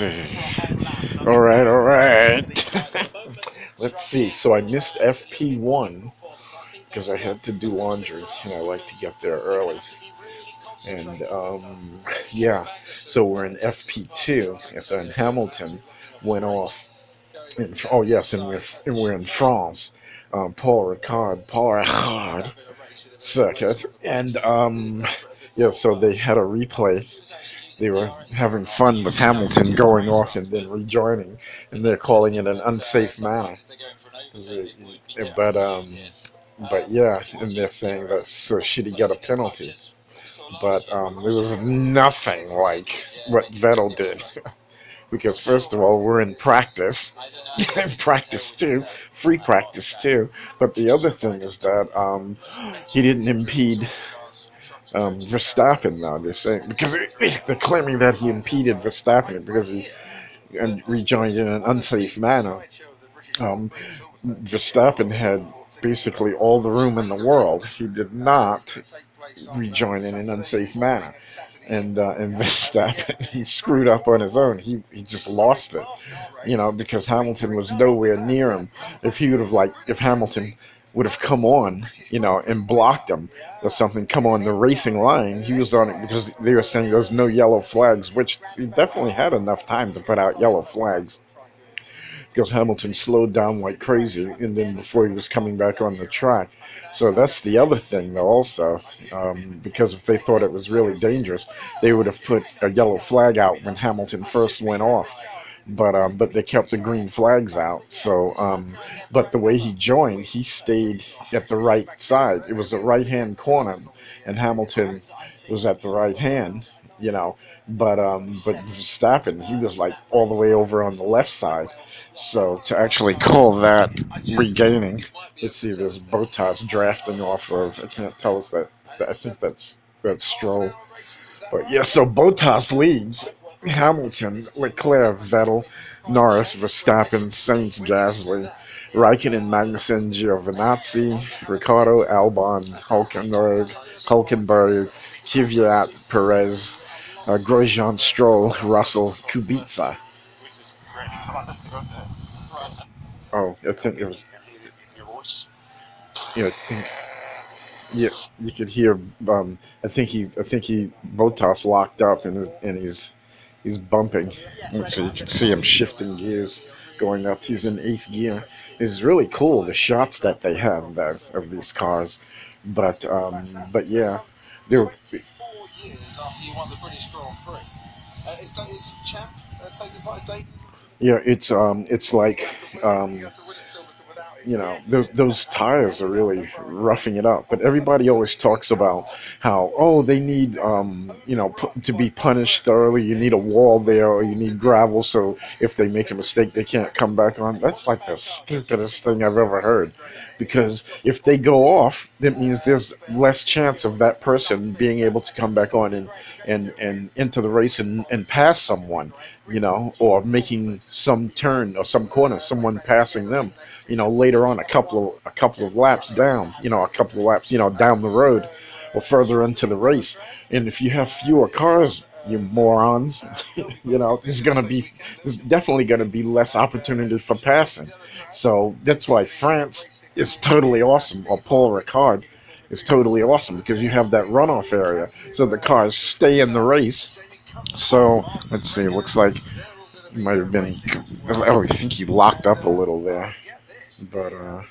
All right, all right. Let's see. So I missed FP1 because I had to do laundry and I like to get there early. And um, yeah, so we're in FP2. So in Hamilton went off. In, oh yes, and we're and we're in France. Um, Paul Ricard, Paul Ricard circuit, and um, yeah, so they had a replay. They were having fun with Hamilton going off and then rejoining, and they're calling it an unsafe manner. But um, but yeah, and they're saying that so should he get a penalty? But um, it was nothing like what Vettel did. because first of all, we're in practice, practice too, free practice too. But the other thing is that um, he didn't impede um, Verstappen. Now they're saying because they're claiming that he impeded Verstappen because he and rejoined in an unsafe manner. Um, Verstappen had basically all the room in the world. He did not rejoin in an unsafe manner. And uh, and Verstappen, he screwed up on his own. He he just lost it, you know, because Hamilton was nowhere near him. If he would have like, if Hamilton would have come on, you know, and blocked him or something, come on the racing line, he was on it because they were saying there's no yellow flags, which he definitely had enough time to put out yellow flags because Hamilton slowed down like crazy, and then before he was coming back on the track. So that's the other thing, though, also, um, because if they thought it was really dangerous, they would have put a yellow flag out when Hamilton first went off. But um, but they kept the green flags out. So um, but the way he joined, he stayed at the right side. It was a right hand corner, and Hamilton was at the right hand. You know, but um, but Verstappen, he was like all the way over on the left side. So to actually call that regaining, let's see, there's Bottas drafting off of. I can't tell us that. I think that's that's Stroll. But yeah, so Bottas leads. Hamilton, Leclerc, Vettel, Norris, Verstappen, Sainz, Gasly, Raikkonen, Magnussen, Giovinazzi, Ricciardo, Albon, Hulkenberg, Hulkenberg, Kvyat, Perez, uh, Grosjean, Stroll, Russell, Kubica. Oh, I think it was. Your voice. Yeah, yeah, you could hear. Um, I think he, I think he, Bottas locked up and and he's he's bumping. So you can see him shifting gears, going up. He's in eighth gear. It's really cool the shots that they have there of these cars, but um, but yeah, they're years after you won the British Grand Prix. Uh, is, is Champ uh, taking part? Is Dayton? Yeah, it's um, it's like um, you know, th- those tires are really roughing it up. But everybody always talks about how, oh, they need, um, you know, pu- to be punished thoroughly. You need a wall there, or you need gravel, so if they make a mistake, they can't come back on. That's like the stupidest thing I've ever heard. Because if they go off, that means there's less chance of that person being able to come back on and, and, and into the race and, and pass someone, you know, or making some turn or some corner, someone passing them you know, later on a couple of a couple of laps down, you know, a couple of laps, you know, down the road or further into the race. And if you have fewer cars, you morons, you know, there's gonna be there's definitely gonna be less opportunity for passing. So that's why France is totally awesome, or Paul Ricard is totally awesome because you have that runoff area. So the cars stay in the race. So let's see, it looks like it might have been oh I think he locked up a little there. But uh,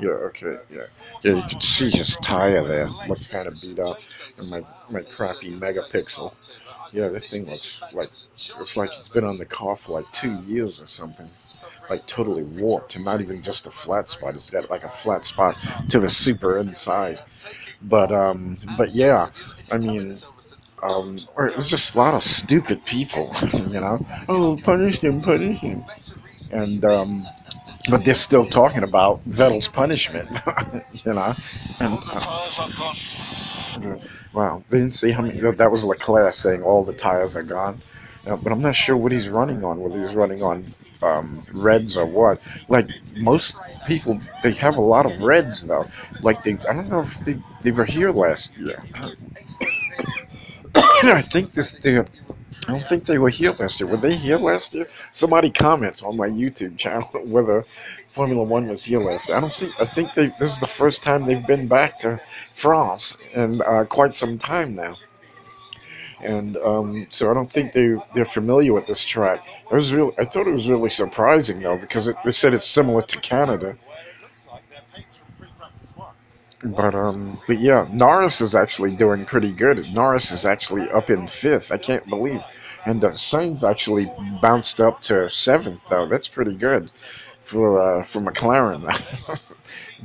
yeah, okay, yeah, yeah. You can see his tire there. Looks kind of beat up, and my my crappy megapixel. Yeah, this thing looks like it's like it's been on the car for like two years or something. Like totally warped, and not even just a flat spot. It's got like a flat spot to the super inside. But um, but yeah, I mean, um, it was just a lot of stupid people, you know. Oh, punish him, punish him, and um, but they're still talking about Vettel's punishment, you know. And, uh, wow, they didn't see how many. That was Leclerc saying all the tires are gone, uh, but I'm not sure what he's running on. Whether he's running on um, reds or what. Like most people, they have a lot of reds though. Like they, I don't know if they, they were here last year. I think this they I don't think they were here last year. Were they here last year? Somebody comments on my YouTube channel whether Formula One was here last year. I don't think. I think they. This is the first time they've been back to France in uh, quite some time now, and um, so I don't think they they're familiar with this track. I was really. I thought it was really surprising though because it, they said it's similar to Canada. But um, but yeah, Norris is actually doing pretty good. Norris is actually up in fifth. I can't believe, and uh, Sainz actually bounced up to seventh though. That's pretty good for uh, for McLaren.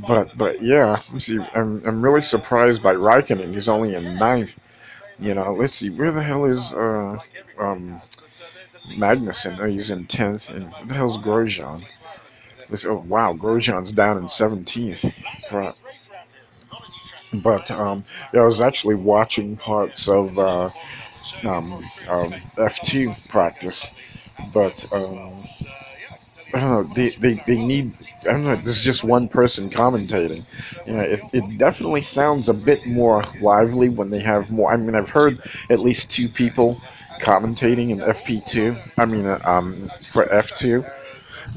but but yeah, let's see. I'm I'm really surprised by Raikkonen. He's only in ninth. You know, let's see. Where the hell is uh um Magnussen? Oh, he's in tenth. And where the hell's Grosjean? Let's, oh wow, Grosjean's down in seventeenth. But um, I was actually watching parts of uh, um, um, F2 practice, but um, I don't know. They, they, they need. I don't know. There's just one person commentating. You know, it, it definitely sounds a bit more lively when they have more. I mean, I've heard at least two people commentating in FP2. I mean, uh, um, for F2.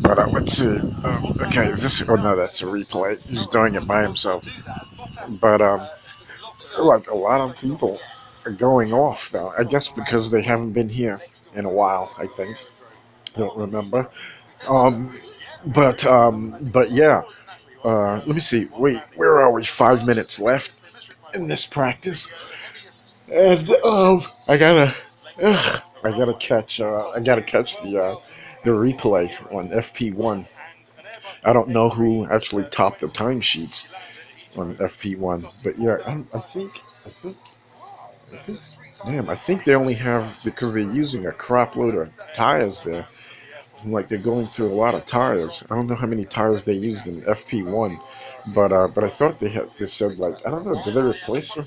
But let's see. Um, okay, is this? Oh no, that's a replay. He's doing it by himself. But um, like a lot of people are going off though. I guess because they haven't been here in a while. I think. Don't remember. Um, but um, but yeah. Uh, let me see. Wait, where are we? Five minutes left in this practice, and um, I gotta, ugh, I gotta catch. Uh, I gotta catch the uh, the replay on FP1. I don't know who actually topped the timesheets on FP1. But yeah, I, I think, I think, I think, damn, I think they only have because they're using a crop load of tires there. Like they're going through a lot of tires. I don't know how many tires they used in FP1, but uh, but I thought they had. They said like I don't know. Did they replace them?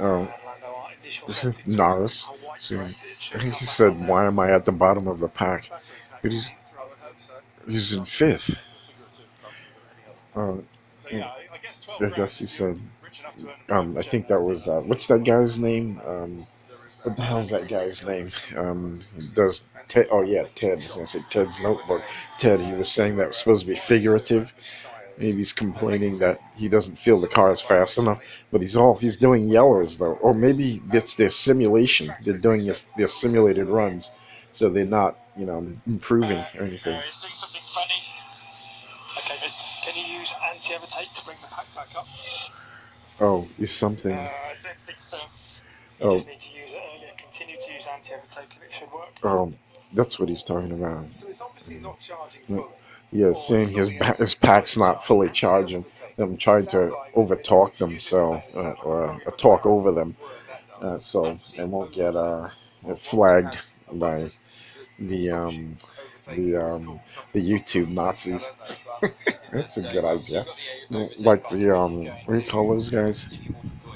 Oh, Norris. He said, "Why am I at the bottom of the pack?" But he's He's in fifth. Uh, I guess he said. Um, I think that was uh, what's that guy's name? Um, what the hell's that guy's name? Um, does Ted? Oh yeah, Ted. I was gonna say Ted's notebook. Ted. He was saying that was supposed to be figurative. Maybe he's complaining that he doesn't feel the car is fast enough, but he's all he's doing yellers though, or maybe it's their simulation. They're doing this, their simulated runs, so they're not you know improving or anything. to bring the pack back up? Oh, is something. Uh, I don't think so. You oh. just need to use it earlier. Continue to use anti-overtake and it should work. Oh, that's what he's talking about. So it's obviously not charging fully. Yeah, seeing his his pack's not fully charging. I'm trying to over talk them, so uh, or uh, talk over them, uh, so they won't get uh, flagged by the um, the um, the YouTube Nazis. That's a good idea. Like the um, what do you call those guys?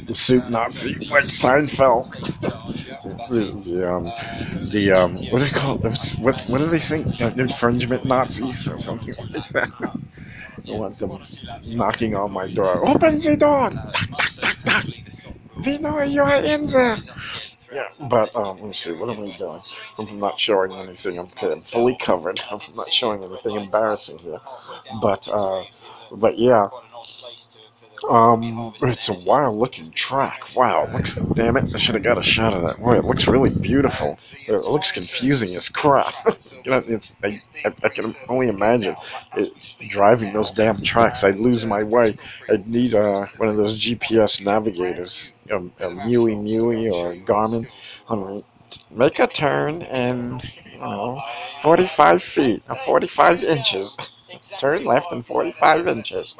The soup Nazi, like Seinfeld. the, the um, the um, what do they call it? What what do they say? Uh, infringement Nazis or something like that. I want them knocking on my door. Open the door! Knock, knock, knock, We know you're in there. Yeah, but um, let me see. What am I doing? I'm not showing anything. I'm, I'm fully covered. I'm not showing anything embarrassing here. But uh, but yeah. Um, it's a wild looking track. Wow, it looks, damn it, I should have got a shot of that. Boy, it looks really beautiful. It looks confusing as crap. you know, it's, I, I, I, can only imagine it, driving those damn tracks. I'd lose my way. I'd need uh, one of those GPS navigators, a, a Mewy Mewy or Garmin. I'm make a turn and, you know, 45 feet, 45 inches. turn left in 45 inches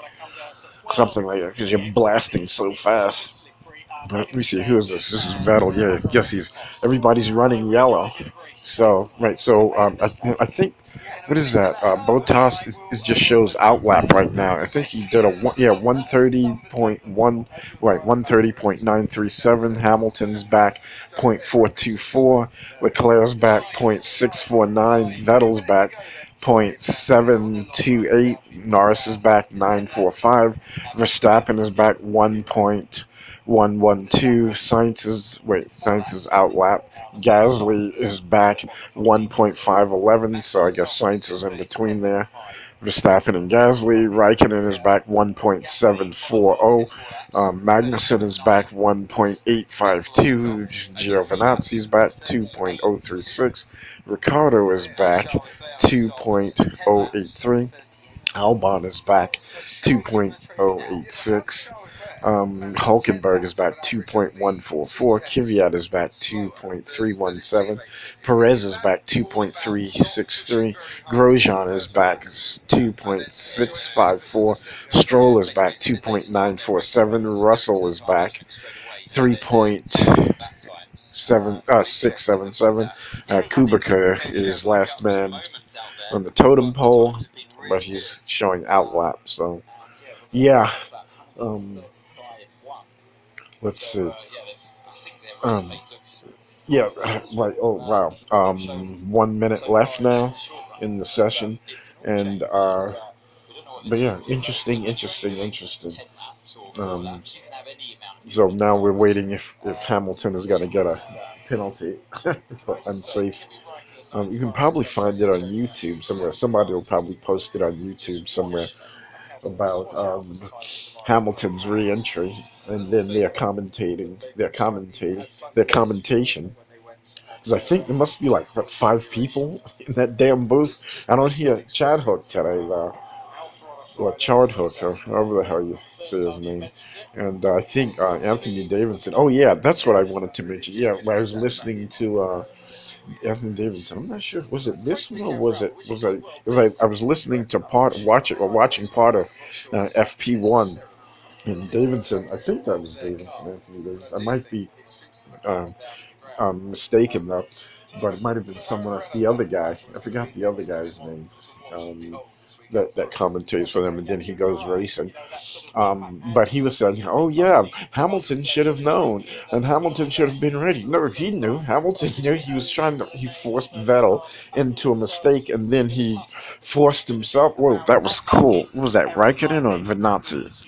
something like that because you're blasting so fast. But let me see, who is this? This is Vettel. Yeah, I guess he's everybody's running yellow. So right, so um, I, I think what is that? Uh, Bottas is, it just shows outlap right now. I think he did a one, yeah one thirty point one right one thirty point nine three seven. Hamilton's back 0.424. Leclerc's back 0.649. Vettel's back 0.728. Norris is back 945. Verstappen is back 1.112. Sainz is wait Sainz is outlap. Gasly is back 1.511, so I guess Sainz is in between there. Verstappen and Gasly. Raikkonen is back 1.740. Um, Magnussen is back 1.852. Giovinazzi is back 2.036. Ricciardo is back 2.083. Albon is back 2.086. Um, Hulkenberg is back 2.144. Kvyat is back 2.317. Perez is back 2.363. Grosjean is back 2.654. Stroll is back 2.947. Russell is back 3.7 uh, 677. Uh, Kubica is last man on the totem pole, but he's showing outlap. So, yeah. Um, let's see. Um, yeah, right. Oh, wow. Um, one minute left now in the session, and uh, but yeah, interesting, interesting, interesting. Um, so now we're waiting if if Hamilton is going to get a penalty for unsafe. Um, you can probably find it on YouTube somewhere. Somebody will probably post it on YouTube somewhere about um, Hamilton's re-entry and then they're commentating, they're commentating, their commentation. Because I think there must be like what five people in that damn booth. I don't hear Chad Hook today though, or Chard Hook, or however the hell you say his name. And uh, I think uh, Anthony Davidson. Oh yeah, that's what I wanted to mention. Yeah, I was listening to. Uh, Anthony Davidson. I'm not sure. Was it this one or was it was I was I, I was listening to part watching or watching part of uh, FP1 and Davidson, I think that was Davidson, Anthony Davidson. I might be um, um, mistaken though, but it might have been someone else. The other guy, I forgot the other guy's name. Um, that that commentates for them, and then he goes racing. Um, but he was saying, "Oh yeah, Hamilton should have known, and Hamilton should have been ready." No, he knew. Hamilton knew. He was trying to. He forced Vettel into a mistake, and then he forced himself. Whoa, that was cool. What was that Raikkonen or Vinazzi?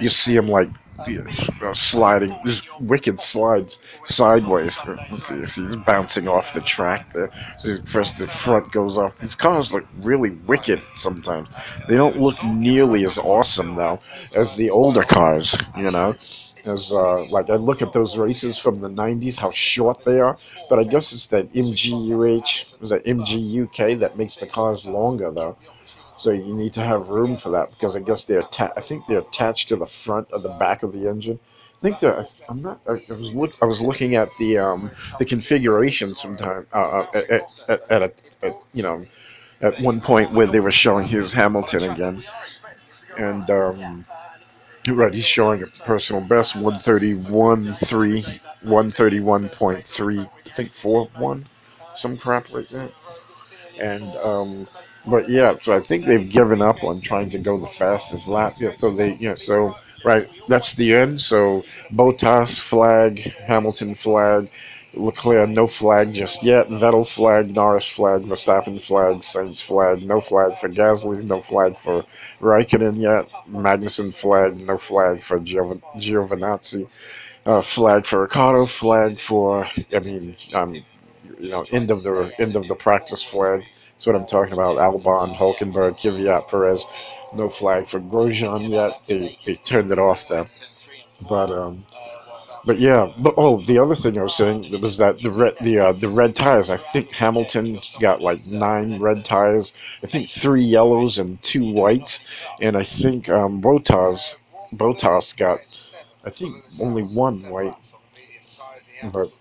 You see him like uh, sliding, just wicked slides sideways. See, see, he's bouncing off the track there. See, first, the front goes off. These cars look really wicked sometimes. They don't look nearly as awesome though as the older cars. You know, as uh, like I look at those races from the '90s, how short they are. But I guess it's that MGUH, was that MGUK that makes the cars longer though. So you need to have room for that because I guess they're I think they're attached to the front of the back of the engine. I think they're. I'm not. I was look. I was looking at the um the configuration sometime uh, uh at, at, at, a, at you know at one point where they were showing his Hamilton again, and um right he's showing a personal best 131 3 131.3 I think 4 1 some crap like that and um, but yeah, so I think they've given up on trying to go the fastest lap. Yeah, so they yeah, so right, that's the end. So Bottas flag, Hamilton flag, Leclerc no flag just yet, Vettel flag, Norris flag, Verstappen flag, Sainz flag, no flag for Gasly, no flag for Raikkonen yet, Magnussen flag, no flag for Giov- Giovinazzi. Uh, flag for Ricciardo, flag for I mean um, you know, end of the end of the practice flag. That's what I'm talking about. Albon, Hulkenberg, Kvyat, Perez. No flag for Grosjean yet. They, they turned it off there. But um, but yeah. But oh, the other thing I was saying was that the red the uh, the red tires. I think Hamilton got like nine red tires. I think three yellows and two whites. And I think um, Bottas Bottas got I think only one white. But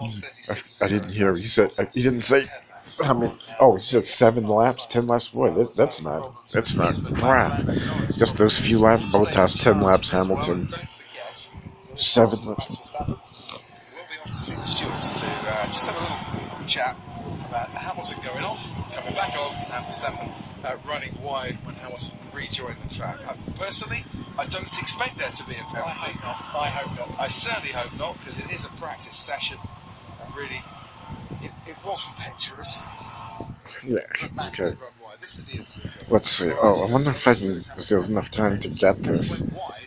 I, I didn't hear. He said he didn't say. I mean, oh, he said seven laps, ten laps. Boy, that, that's not that's not crap. Just those few laps. Bottas ten laps. Hamilton seven laps. Stewards to uh, just have a little chat about Hamilton going off, coming back on, and Verstappen uh, running wide when Hamilton rejoined the track. Uh, personally, I don't expect there to be a penalty. I hope not. I hope not. I certainly hope not, because it is a practice session. And really, it, it wasn't dangerous. Yeah. Okay. did run wide. This is the interview. Let's see. Oh, I wonder if I can. If there's enough time to get this.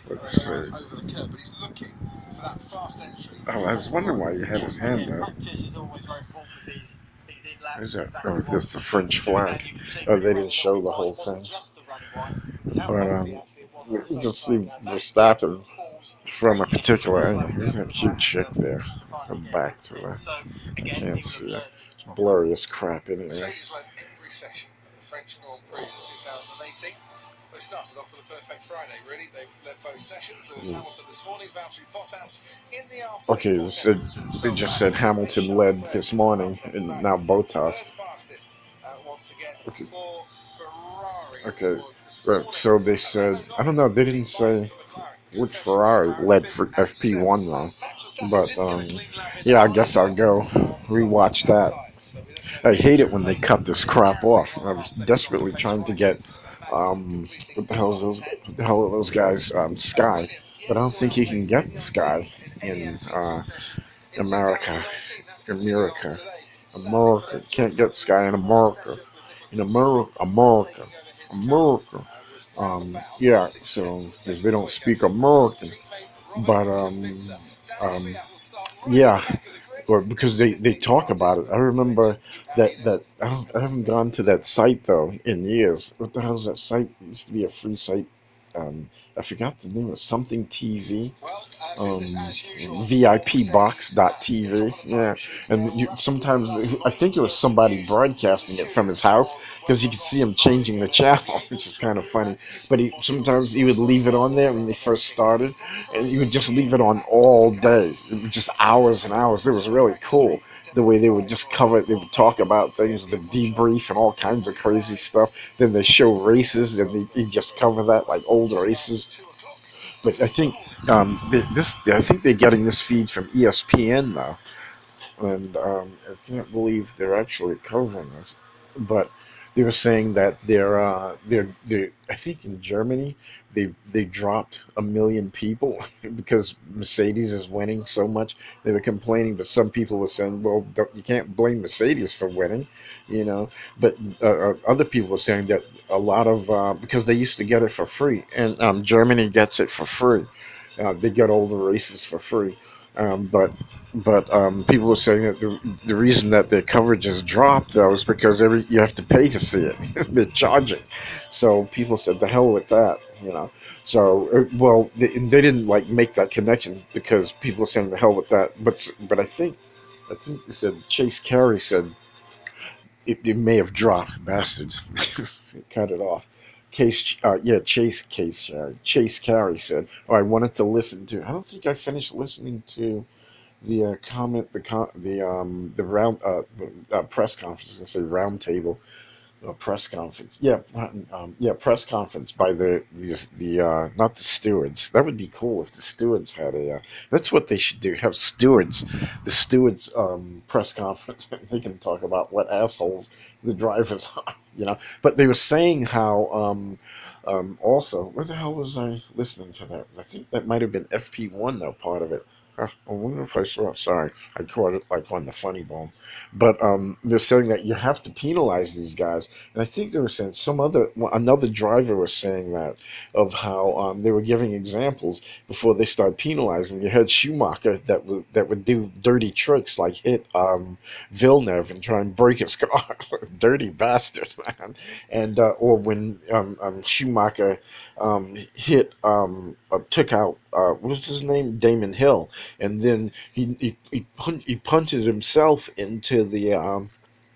Let's see. over the curb, but he's looking for that fast entry. Oh, I was wondering why you had his hand Yeah, up. Is always very important with these, these in-laps. Is it? Exactly Oh, is what this the French need flag? and you can see Oh, they didn't show the whole thing. just the running wide, it's how But, um, actually it was You can see time, and that Verstappen caused from a particular angle. There's a cute chick there. Come back to it. I can't see it. It's blurry as crap anyway. Mercedes led every session the French Grand Prix in 2018. They started off with a perfect Friday, really. They've led both sessions. Lewis Mm. Hamilton this morning, Valtteri Bottas in the afternoon. Okay, they said they just said Hamilton led this morning, and now Bottas. Uh, Okay. Okay, was this Right, morning. so they said I don't know. They didn't say which Ferrari led for FP1 though. But, um, yeah, I guess I'll go rewatch that. I hate it when they cut this crap off. I was desperately trying to get um, what the hell is those? What the hell are those guys? Um, Sky, but I don't think you can get Sky in uh, America. America. America can't get Sky in America. In America, America, America. Um, yeah, so because they don't speak American, but um, um, yeah, or because they, they talk about it. I remember that that I, I haven't gone to that site though in years. What the hell is that site? It used to be a free site. Um, I forgot the name of something TV. Um, VIPbox.tv. Yeah, and you sometimes I think it was somebody broadcasting it from his house because you could see him changing the channel, which is kind of funny. But he sometimes he would leave it on there when they first started, and he would just leave it on all day, just hours and hours. It was really cool the way they would just cover it. They would talk about things, the debrief, and all kinds of crazy stuff. Then they show races, and they, they just cover that like old races. But I think um, they, this, I think they're getting this feed from ESPN now, and um, I can't believe they're actually covering this. But they were saying that they're, uh, they're, they're, I think in Germany, they they dropped a million people because Mercedes is winning so much. They were complaining, but some people were saying, "Well, you can't blame Mercedes for winning," you know. But uh, uh, other people were saying that a lot of uh, because they used to get it for free, and um, Germany gets it for free. Uh, they get all the races for free. Um, but but um, people were saying that the, the reason that their coverage has dropped though is because every you have to pay to see it. They're charging, so people said the hell with that, you know. So uh, well, they, they didn't like make that connection because people were saying the hell with that. But but I think I think they said Chase Carey said it, it may have dropped, bastards. Cut it off. Case, uh, yeah, Chase Case Carey. Chase Carey said, "Oh, I wanted to listen to. I don't think I finished listening to the uh, comment, the con- the um, the round uh, uh, press conference. I say round uh, press conference. Yeah, um, yeah, press conference by the the the uh, not the stewards. That would be cool if the stewards had a. Uh, that's what they should do. Have stewards, the stewards um, press conference. and they can talk about what assholes the drivers are. You know, but they were saying how. Um, um, also, where the hell was I listening to that? I think that might have been FP1 though, part of it. I wonder if I saw. Sorry, I caught it like on the funny bone. But um, they're saying that you have to penalize these guys, and I think they were saying some other another driver was saying that of how um, they were giving examples before they started penalizing. You had Schumacher that would that would do dirty tricks like hit um, Villeneuve and try and break his car, dirty bastard, man. And uh, or when um, um, Schumacher um, hit uh, took out uh, what was his name? Damon Hill, and then he he he, pun- he punted himself into the um,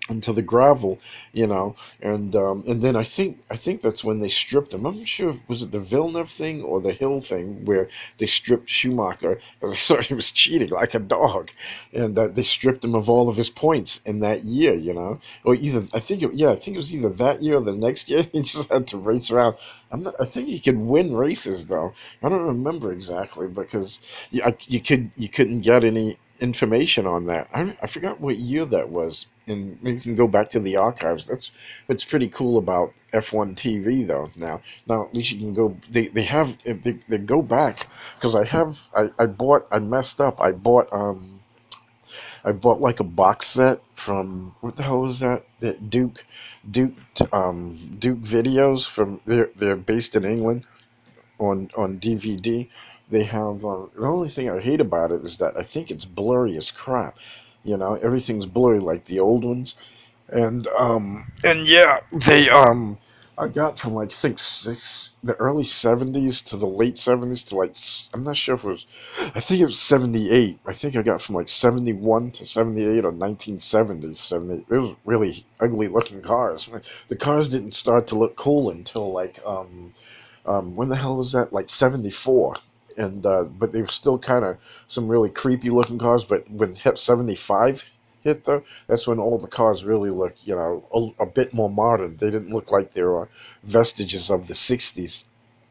into the gravel, you know, and um, and then I think I think that's when they stripped him. I'm not sure was it the Villeneuve thing or the Hill thing where they stripped Schumacher because I saw he was cheating like a dog, and they stripped him of all of his points in that year, you know, or either I think it, yeah I think it was either that year or the next year. He just had to race around. I'm not, I think he could win races though. I don't remember exactly because you, I, you could you couldn't get any information on that. I, I forgot what year that was. And you can go back to the archives. That's what's pretty cool about F1 TV though. Now, now at least you can go. They they have they, they go back because I have I, I bought I messed up. I bought um I bought like a box set from what the hell was that? That Duke Duke um Duke videos from they're they're based in England on on DVD. They have uh, the only thing I hate about it is that I think it's blurry as crap. You know, everything's blurry like the old ones, and um and yeah, they um I got from like think six the early seventies to the late seventies to like I'm not sure if it was I think it was seventy eight. I think I got from like seventy one to seventy eight or nineteen seventy seventy. It was really ugly looking cars. The cars didn't start to look cool until like um um, when the hell was that? Like '74, and uh, but they were still kind of some really creepy looking cars. But when Hep '75 hit though, that's when all the cars really look, you know, a, a bit more modern. They didn't look like they were vestiges of the '60s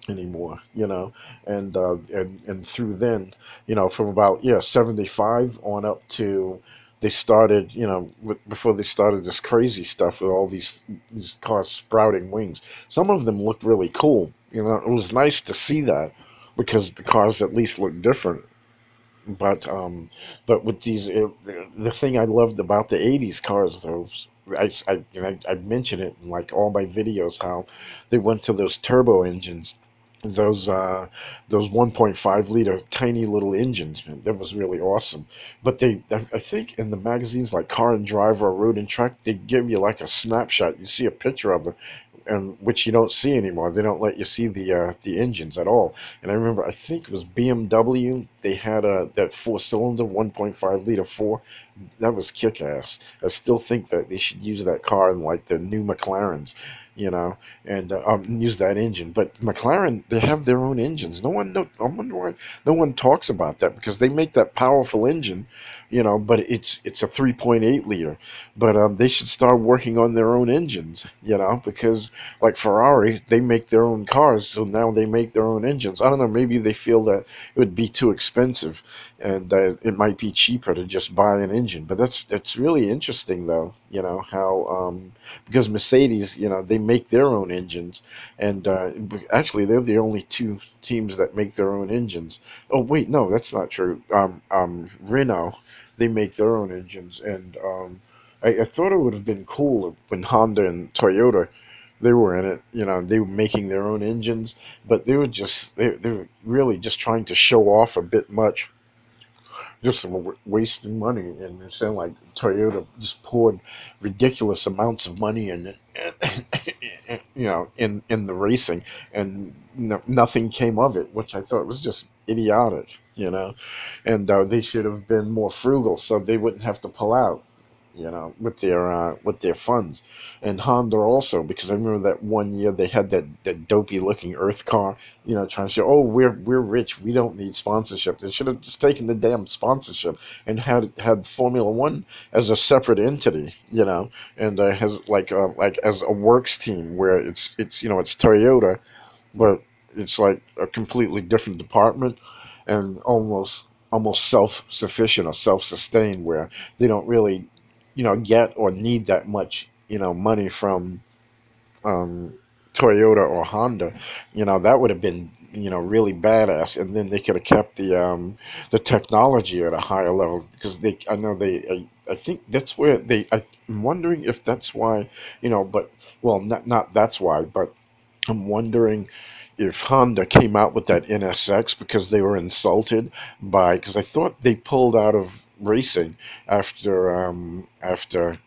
anymore, you know, and uh, and and through then, you know, from about yeah '75 on up to they started, you know, before they started this crazy stuff with all these these cars sprouting wings. Some of them looked really cool. You know, it was nice to see that because the cars at least looked different. But um, but with these, uh, the, thing I loved about the '80s cars, though, I I, I I mention it in like all my videos how they went to those turbo engines, those uh, those 1.5 liter tiny little engines. Man, that was really awesome. But they, I I think in the magazines like Car and Driver or Road and Track, they give you like a snapshot. You see a picture of them and which you don't see anymore. They don't let you see the uh, the engines at all. And I remember, I think it was BMW. They had a that four cylinder, 1.5 liter four. That was kick ass. I still think that they should use that car in like the new McLarens, you know, and uh, um, use that engine. But McLaren, they have their own engines. No one, no, I wonder why no one talks about that because they make that powerful engine, you know. But it's it's a 3.8 liter. But um, they should start working on their own engines, you know, because like Ferrari, they make their own cars, so now they make their own engines. I don't know, maybe they feel that it would be too expensive, and uh, it might be cheaper to just buy an engine. But that's that's really interesting, though. You know how um, because Mercedes, you know, they make their own engines, and uh, actually they're the only two teams that make their own engines. Oh wait, no, that's not true. Um, um, Renault, they make their own engines, and um, I, I thought it would have been cool when Honda and Toyota they were in it. You know, they were making their own engines, but they were just they, they were really just trying to show off a bit much, just wasting money. And it sounded like Toyota just poured ridiculous amounts of money in you know, in in the racing, and no, nothing came of it, which I thought was just idiotic. You know, and uh, they should have been more frugal so they wouldn't have to pull out you know, with their uh, with their funds, and Honda also because I remember that one year they had that, that dopey looking Earth car, you know, trying to say, oh, we're we're rich, we don't need sponsorship. They should have just taken the damn sponsorship and had had Formula One as a separate entity, you know, and uh, has like uh, like as a works team where it's it's you know it's Toyota, but it's like a completely different department and almost almost self-sufficient or self-sustained where they don't really you know get or need that much you know money from um, Toyota or Honda, you know that would have been you know really badass, and then they could have kept the um, the technology at a higher level because they I know they I, I think that's where they I, I'm wondering if that's why you know but well not not that's why but I'm wondering if Honda came out with that NSX because they were insulted by because I thought they pulled out of racing after um, after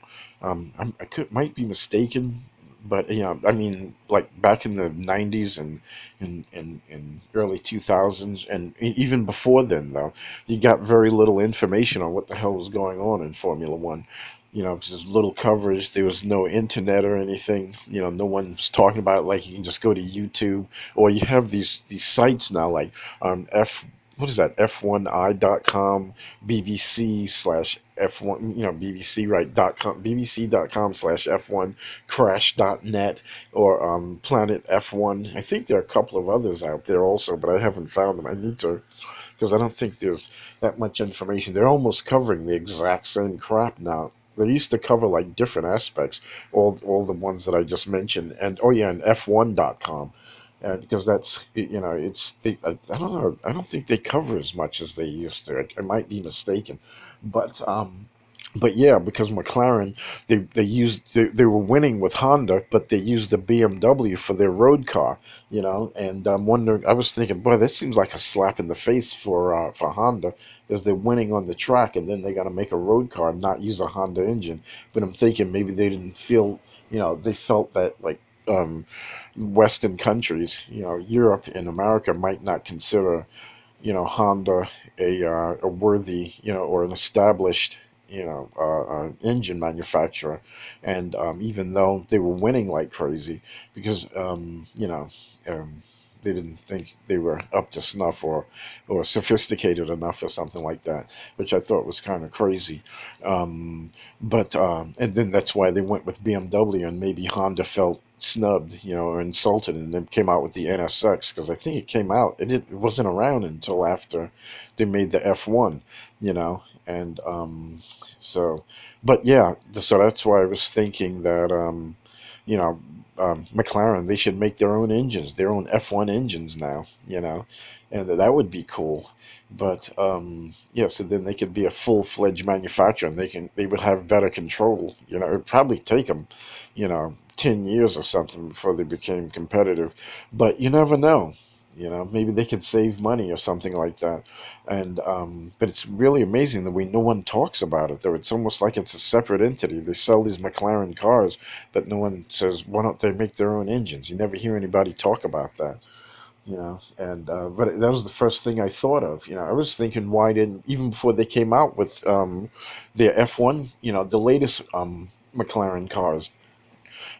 um, I'm, I could might be mistaken, but you know I mean like back in the '90s and in in, in early 2000s and even before then though you got very little information on what the hell was going on in Formula One you know, there's little coverage. There was no internet or anything. You know, no one was talking about it. Like you can just go to YouTube, or you have these these sites now, like um, F. What is that? F1i.com, BBC slash F1, you know, BBC right dot com, BBC.com slash F1 crash dot net or um, Planet F1. I think there are a couple of others out there also, but I haven't found them. I need to, because I don't think there's that much information. They're almost covering the exact same crap now They used to cover like different aspects, all all the ones that I just mentioned, and oh yeah, and F1.com, because that's you know it's they, I, I don't know I don't think they cover as much as they used to. I, I might be mistaken, but um, but yeah, because McLaren, they they used they, they were winning with Honda, but they used the BMW for their road car, you know. And I'm wondering, I was thinking, boy, that seems like a slap in the face for uh, for Honda, because they're winning on the track, and then they got to make a road car and not use a Honda engine. But I'm thinking maybe they didn't feel, you know, they felt that like um, Western countries, you know, Europe and America might not consider, you know, Honda a uh, a worthy, you know, or an established you know, uh, uh, engine manufacturer, and um, even though they were winning like crazy, because um, you know, um, they didn't think they were up to snuff or or sophisticated enough or something like that, which I thought was kind of crazy. Um, but um, and then that's why they went with BMW, and maybe Honda felt snubbed, you know, or insulted, and then came out with the NSX because I think it came out. It, it wasn't around until after they made the F1, you know, and um, so, but yeah, so that's why I was thinking that, um, you know, um, McLaren they should make their own engines, their own F1 engines now, you know, and that would be cool. But um, yeah, so then they could be a full fledged manufacturer, and they can they would have better control. You know, it'd probably take them, you know, 10 years or something before they became competitive. But you never know. You know, maybe they could save money or something like that. And um, but it's really amazing that we no one talks about it though. It's almost like it's a separate entity. They sell these McLaren cars, but no one says why don't they make their own engines? You never hear anybody talk about that you know and uh, but that was the first thing i thought of you know i was thinking why didn't even before they came out with um, their f1 you know the latest um, mclaren cars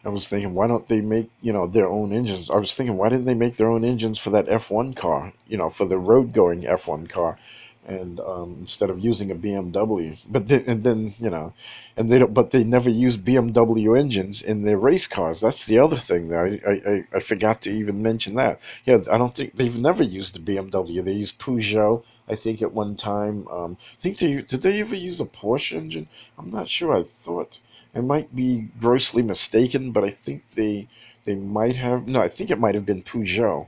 I was thinking, why don't they make you know their own engines? I was thinking, why didn't they make their own engines for that F1 car? You know, for the road going F1 car, and um, instead of using a BMW. But then, and then you know, and they don't. But they never use BMW engines in their race cars. That's the other thing. That I, I I forgot to even mention that. Yeah, I don't think they've never used a BMW. They use Peugeot. I think at one time. Um, I think they did they ever use a Porsche engine? I'm not sure. I thought I might be grossly mistaken, but I think they they might have. No, I think it might have been Peugeot.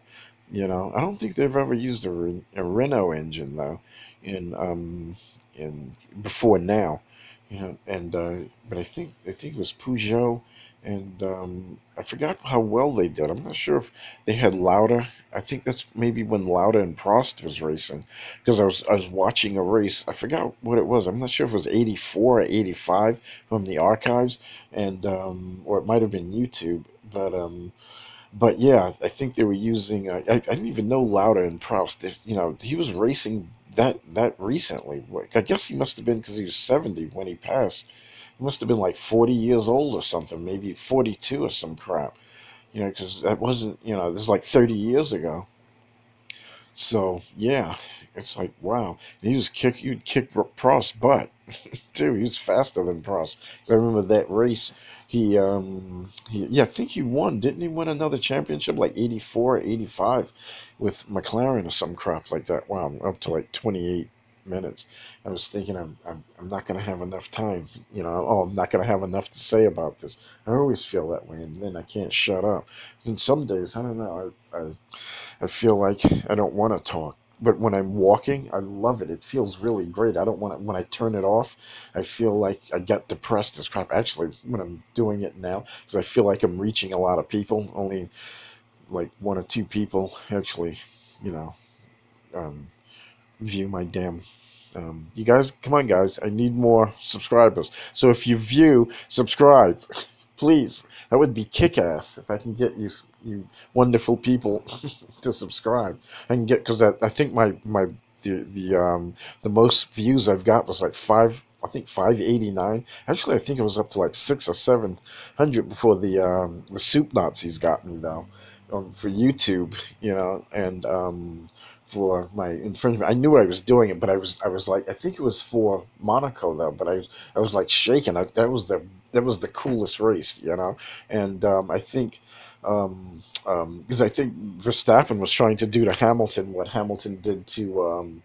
You know, I don't think they've ever used a, a Renault engine though, in um in before now. You know, and uh, but I think I think it was Peugeot and um, I forgot how well they did. I'm not sure if they had Lauda. I think that's maybe when Lauda and Prost was racing, because I was I was watching a race. I forgot what it was. I'm not sure if it was '84 or '85 from the archives, and um, or it might have been YouTube. But um, but yeah, I think they were using. Uh, I, I didn't even know Lauda and Prost. you know, he was racing that that recently. I guess he must have been because he was 70 when he passed he must have been like 40 years old or something, maybe 42 or some crap. You know, because that wasn't, you know, this is like 30 years ago. So yeah, it's like wow. And he was kick you'd kick Prost butt too. He was faster than Prost. I remember that race. He um he yeah I think he won. Didn't he win another championship like 84 85 with McLaren or some crap like that? Wow, up to like 28 minutes. I was thinking I'm, I'm, I'm not going to have enough time. You know, oh, I'm not going to have enough to say about this. I always feel that way, and then I can't shut up. And some days, I don't know, I, I, I feel like I don't want to talk. But when I'm walking, I love it. It feels really great. I don't want to, when I turn it off, I feel like I get depressed as crap. Actually, when I'm doing it now, because I feel like I'm reaching a lot of people, only like one or two people actually, you know, um, view my damn um, you guys come on guys i need more subscribers so if you view subscribe please that would be kick-ass if i can get you you wonderful people to subscribe can get because I, I think my my the the um the most views i've got was like five I think 589. Actually, I think it was up to like six or seven hundred before the um, the soup Nazis got me though, um, for YouTube, you know, and um, for my infringement. I knew I was doing it, but I was I was like I think it was for Monaco though, but I was I was like shaking. I, that was the that was the coolest race, you know. And um, I think um, um, I think Verstappen was trying to do to Hamilton what Hamilton did to um,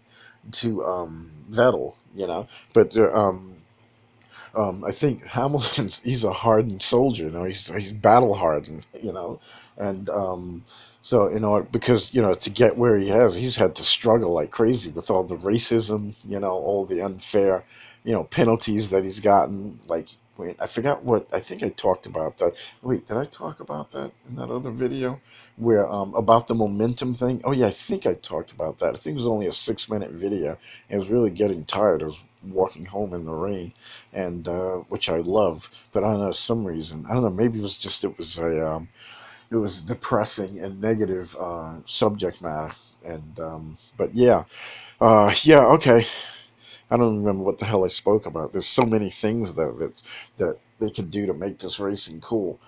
to um, Vettel, you know. But uh, um, um, I think Hamilton's he's a hardened soldier. You know, he's he's battle hardened. You know, and um, so you know because you know to get where he has, he's had to struggle like crazy with all the racism. You know, all the unfair, you know, penalties that he's gotten. Like, wait, I forgot what I think I talked about that. Wait, did I talk about that in that other video where um about the momentum thing? Oh yeah, I think I talked about that. I think it was only a six minute video. I was really getting tired. I was walking home in the rain, and uh, which I love, but I don't know some reason. I don't know. Maybe it was just it was a um, it was depressing and negative uh, subject matter, and um, but yeah, uh, yeah, okay. I don't remember what the hell I spoke about. There's so many things though that that they could do to make this racing cool.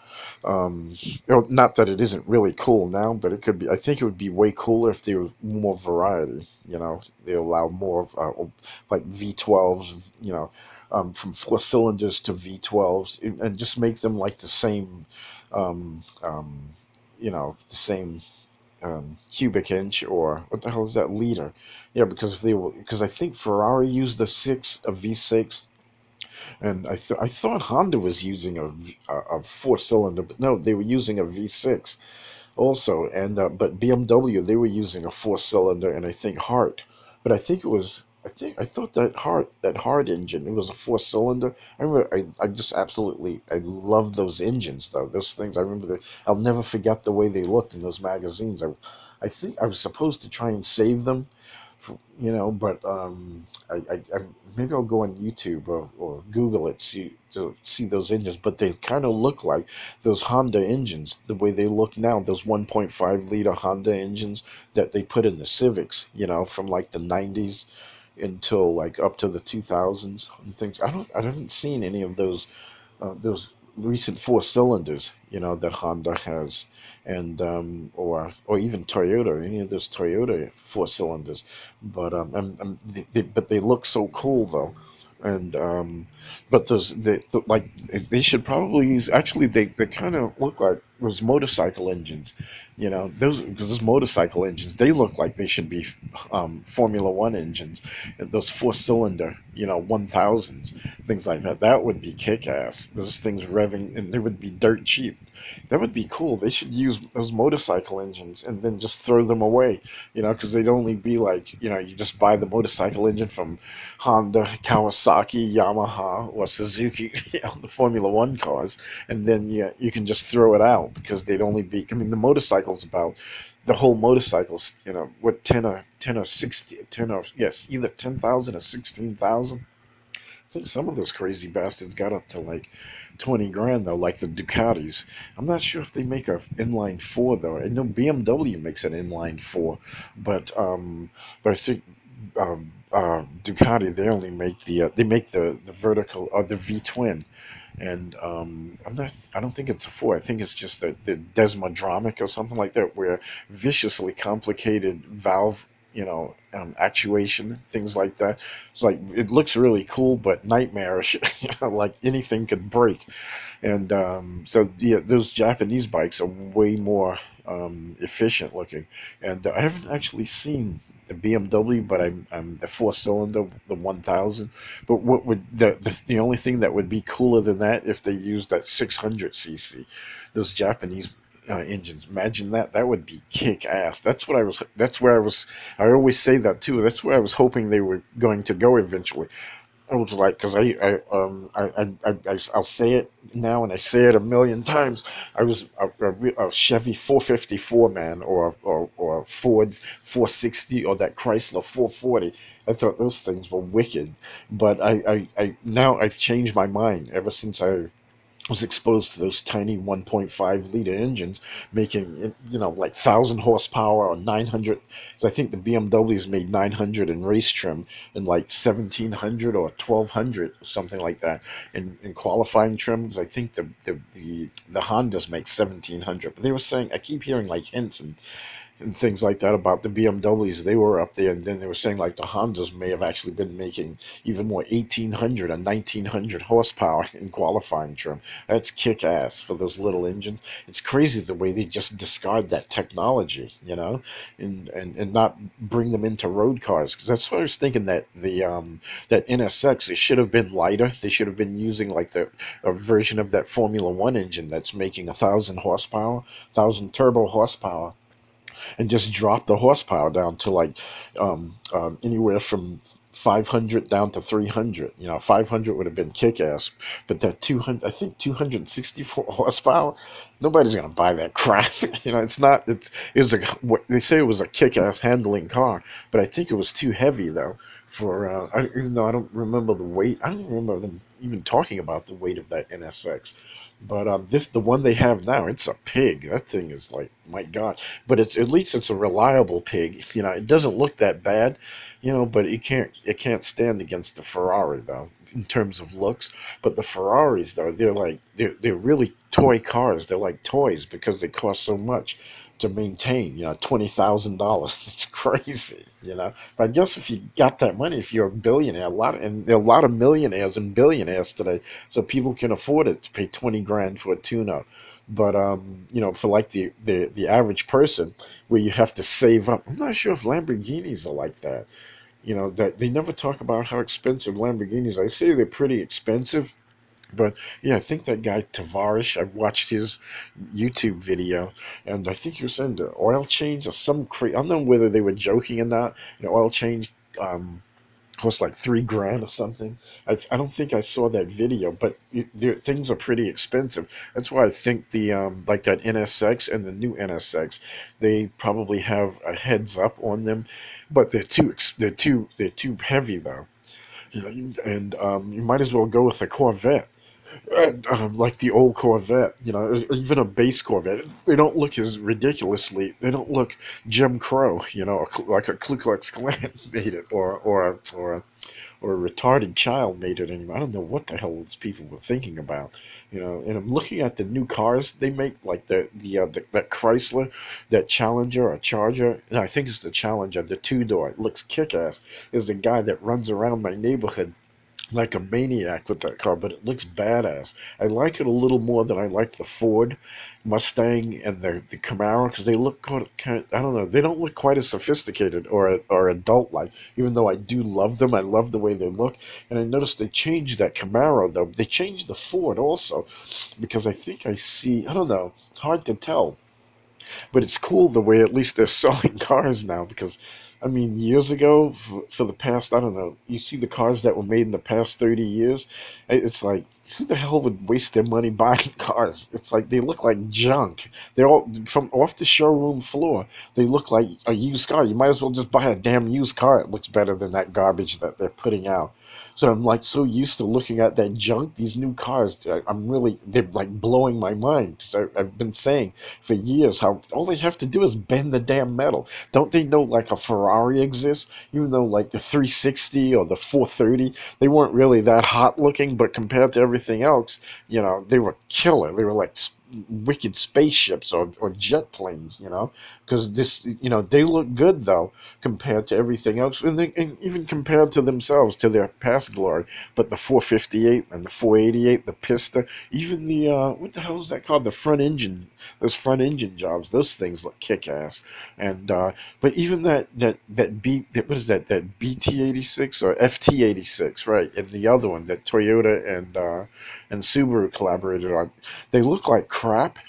Um, not that it isn't really cool now, but it could be. I think it would be way cooler if there was more variety. You know, they allow more uh, like V12s. You know, um, from four cylinders to V12s, and and just make them like the same. Um, um, you know, the same um, cubic inch or what the hell is that liter? Yeah, because if they were, because I think Ferrari used a six, a V6, and I th- I thought Honda was using a a four cylinder, but no, they were using a V6 also, and uh, but BMW they were using a four cylinder, and I think Hart, but I think it was. I think I thought that Hart that Hart engine. It was a four cylinder. I remember. I, I just absolutely. I love those engines though. Those things. I remember. That, I'll never forget the way they looked in those magazines. I, I think I was supposed to try and save them you know, but um, I, I, I maybe I'll go on YouTube or, or Google it see to see those engines. But they kind of look like those Honda engines, the way they look now. Those 1.5 liter Honda engines that they put in the Civics, you know, from like the 90s until like up to the 2000s and things. I don't, I haven't seen any of those, uh, those recent four cylinders, you know, that Honda has, and um, or or even Toyota, any of those Toyota four cylinders. But um, I'm, they, they, but they look so cool though, and um, but those they, the, like they should probably use. Actually, they they kind of look like those motorcycle engines, you know, those because those motorcycle engines they look like they should be um, Formula One engines, those four cylinder, you know, one thousands, things like that. That would be kick ass. Those things revving and they would be dirt cheap. That would be cool. They should use those motorcycle engines and then just throw them away, you know, because they'd only be like, you know, you just buy the motorcycle engine from Honda, Kawasaki, Yamaha, or Suzuki, you know, the Formula One cars, and then you, you can just throw it out because they'd only be. I mean, the motorcycle's about the whole motorcycle's. You know, what ten or ten or sixty, ten or yes, either ten thousand or sixteen thousand. I think some of those crazy bastards got up to like twenty grand though, like the Ducatis. I'm not sure if they make a inline four though. I know BMW makes an inline four, but um, but I think um, uh, Ducati they only make the uh, they make the the vertical or the V twin, and um, I'm not I don't think it's a four. I think it's just the the Desmodromic or something like that, where viciously complicated valve you know um, actuation things like that. It's like it looks really cool, but nightmarish. you know, like anything could break, and um, so yeah, those Japanese bikes are way more um, efficient looking, and I haven't actually seen the BMW, but I'm, I'm the four cylinder, the 1000. But what would the, the the only thing that would be cooler than that if they used that 600 cc, those Japanese uh, engines. Imagine that. That would be kick ass. That's what I was. That's where I was. I always say that too. That's where I was hoping they were going to go eventually. I was like, because I, I, um, I, I, I, I'll say it now, and I say it a million times. I was a, a, a Chevy 454 man, or or or Ford 460, or that Chrysler 440. I thought those things were wicked, but I, I, I now I've changed my mind ever since I was exposed to those tiny 1.5 liter engines making you know like 1000 horsepower or 900 i think the bmws made 900 in race trim and like 1700 or 1200 something like that in, in qualifying trims i think the, the the the hondas make 1700 but they were saying i keep hearing like hints and and things like that about the BMWs. They were up there, and then they were saying like the Hondas may have actually been making even more 1800 and 1900 horsepower in qualifying trim. That's kick ass for those little engines. It's crazy the way they just discard that technology, you know, and and, and not bring them into road cars. Because that's what I was thinking that the um that NSX it should have been lighter. They should have been using like the a version of that Formula One engine that's making a thousand horsepower, thousand turbo horsepower and just drop the horsepower down to like um, um, anywhere from 500 down to 300. You know, 500 would have been kick ass, but that 200, I think 264 horsepower, nobody's gonna buy that crap. you know, it's not. It's it was a what they say it was a kick ass handling car, but I think it was too heavy though. For uh, I, even though I don't remember the weight, I don't remember them even talking about the weight of that NSX. But um, this the one they have now. It's a pig. That thing is like my god. But it's at least it's a reliable pig. You know, it doesn't look that bad. You know, but it can't it can't stand against the Ferrari though in terms of looks. But the Ferraris though, they're like they're they're really toy cars. They're like toys because they cost so much to maintain. You know, twenty thousand dollars. It's crazy. You know, but I guess if you got that money, if you're a billionaire, a lot and there are a lot of millionaires and billionaires today, so people can afford it to pay twenty grand for a tune-up. But um, you know, for like the, the the average person, where you have to save up, I'm not sure if Lamborghinis are like that. You know, that they never talk about how expensive Lamborghinis. are. I say they're pretty expensive, but yeah, I think that guy Tavarish, I watched his YouTube video, and I think he was saying the oil change or some cra I don't know whether they were joking or not. You know, oil change um, cost like three grand or something. I, I don't think I saw that video, but it, things are pretty expensive. That's why I think the um, like that NSX and the new NSX, they probably have a heads up on them, but they're too they're too they're too heavy though. You know, and um, you might as well go with a Corvette and, um, like the old Corvette, you know, even a base Corvette, they don't look as ridiculously. They don't look Jim Crow, you know, like a Ku Klux Klan made it, or or or or a retarded child made it anymore. I don't know what the hell those people were thinking about, you know. And I'm looking at the new cars they make, like the the, uh, the that Chrysler, that Challenger or Charger. And I think it's the Challenger, the two door. It looks kick ass. Is the guy that runs around my neighborhood like a maniac with that car, but it looks badass. I like it a little more than I like the Ford Mustang and the the Camaro because they look kind of, I don't know they don't look quite as sophisticated or or adult like. Even though I do love them, I love the way they look. And I noticed they changed that Camaro though. They changed the Ford also because I think I see I don't know. It's hard to tell, but it's cool the way at least they're selling cars now because I mean, years ago, for, for the past, I don't know, you see the cars that were made in the past 30 years, it's like, who the hell would waste their money buying cars? It's like they look like junk. They're all from off the showroom floor. They look like a used car. You might as well just buy a damn used car. It looks better than that garbage that they're putting out. So I'm like so used to looking at that junk. These new cars, I'm really they're like blowing my mind. So I've been saying for years how all they have to do is bend the damn metal. Don't they know like a Ferrari exists? Even though like the 360 or the 430, they weren't really that hot looking, but compared to everything else, you know, they were killer. They were like wicked spaceships or, or jet planes, you know, because this, you know, they look good though compared to everything else, and, they, and even compared to themselves, to their past glory. But the 458 and the 488, the Pista, even the uh, what the hell is that called? The front engine, those front engine jobs, those things look kick ass. And uh, but even that that that B, that, what is that? That BT86 or FT86, right? And the other one that Toyota and uh, and Subaru collaborated on, they look like crap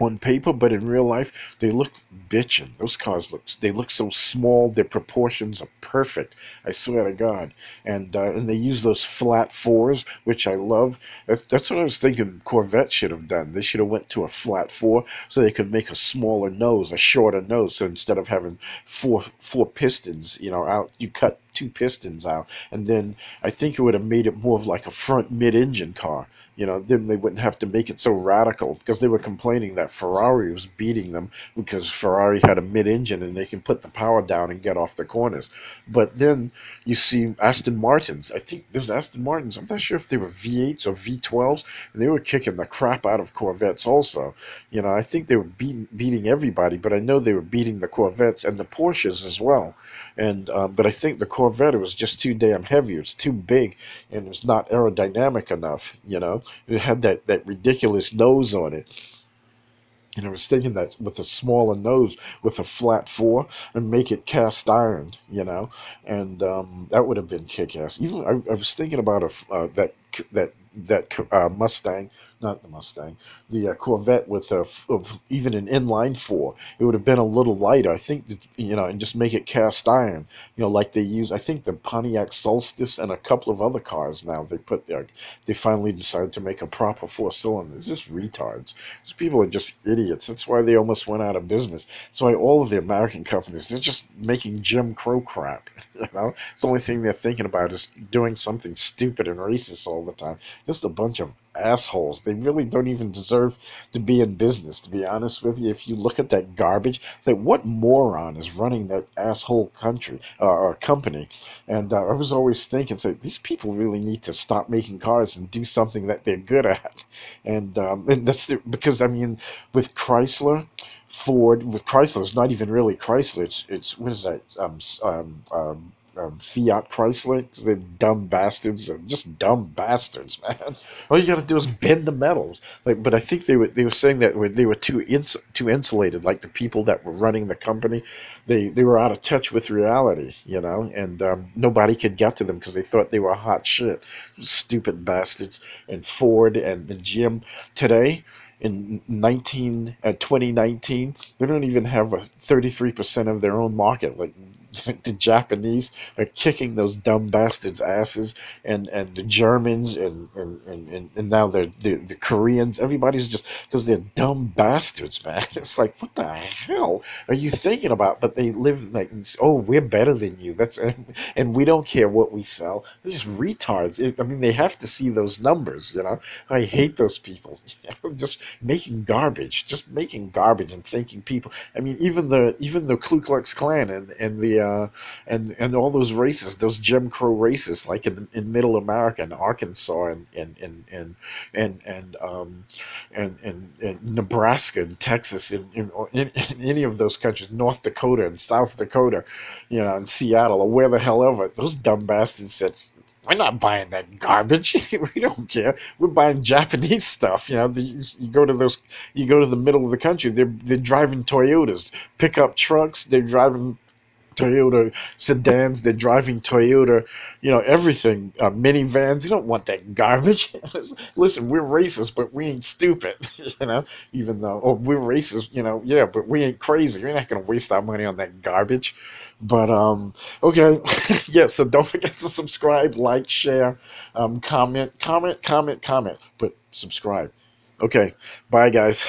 on paper, but in real life, they look bitchin'. Those cars look they look so small. Their proportions are perfect. I swear to God. And uh, and they use those flat fours, which I love. That's, that's what I was thinking. Corvette should have done. They should have went to a flat four so they could make a smaller nose, a shorter nose. So instead of having four four pistons, you know, out you cut two pistons out, and then I think it would have made it more of like a front mid-engine car. You know, then they wouldn't have to make it so radical because they were complaining that Ferrari was beating them because Ferrari had a mid-engine and they can put the power down and get off the corners. But then you see Aston Martins. I think there's Aston Martins. I'm not sure if they were V8s or V12s, and they were kicking the crap out of Corvettes also. You know, I think they were beating beating everybody, but I know they were beating the Corvettes and the Porsches as well. And uh, but I think the Corvette was just too damn heavy. It's too big, and it's not aerodynamic enough. You know, it had that that ridiculous nose on it. And I was thinking that with a smaller nose, with a flat four, and make it cast iron, you know, and um, that would have been kick ass. Even I, I was thinking about a, uh, that that that uh, Mustang, not the Mustang, the uh, Corvette with a of even an inline four. It would have been a little lighter, I think, that, you know, and just make it cast iron, you know, like they use. I think the Pontiac Solstice and a couple of other cars now they put there. They finally decided to make a proper four cylinder. Just retards. These people are just idiots. That's why they almost went out of business. That's why all of the American companies they're just making Jim Crow crap. You know, it's the only thing they're thinking about is doing something stupid and racist all the time. Just a bunch of assholes. They really don't even deserve to be in business, to be honest with you. If you look at that garbage, like, what moron is running that asshole country uh, or company? And uh, I was always thinking, say, these people really need to stop making cars and do something that they're good at. And, um, and that's the, because, I mean, with Chrysler, Ford, with Chrysler, it's not even really Chrysler. It's, it's what is that? Um, um, um, um, Fiat Chrysler, they're dumb bastards, They're just dumb bastards, man. All you got to do is bend the metals. Like, but I think they were they were saying that they were too ins- too insulated. Like the people that were running the company, they they were out of touch with reality, you know, and um, nobody could get to them because they thought they were hot shit. Stupid bastards. And Ford and the GM today. In 19 uh, 2019, they don't even have a 33% of their own market. Like the Japanese are kicking those dumb bastards' asses, and, and the Germans, and and, and, and, now the, the the Koreans. Everybody's just because they're dumb bastards, man. It's like what the hell are you thinking about? But they live like oh we're better than you. That's and, and we don't care what we sell. They're just retards. I mean they have to see those numbers. You know I hate those people. just making garbage, just making garbage and thinking people. I mean even the even the Ku Klux Klan and and the uh, and and all those races, those Jim Crow races, like in in Middle America and Arkansas and and and and and and um, and, and, and Nebraska and Texas in, in, in any of those countries, North Dakota and South Dakota, you know, and Seattle or where the hell ever, those dumb bastards said. We're not buying that garbage. we don't care. We're buying Japanese stuff. You know, the, you go to those, you go to the middle of the country. They're they're driving Toyotas, pickup trucks. They're driving Toyota sedans. They're driving Toyota, you know, everything. Uh, minivans. You don't want that garbage. Listen, we're racist, but we ain't stupid. You know, even though, oh, we're racist. You know, yeah, but we ain't crazy. We're not gonna waste our money on that garbage. But um, okay, yeah. So don't forget to subscribe, like, share, um, comment, comment, comment, comment. But subscribe. Okay, bye, guys.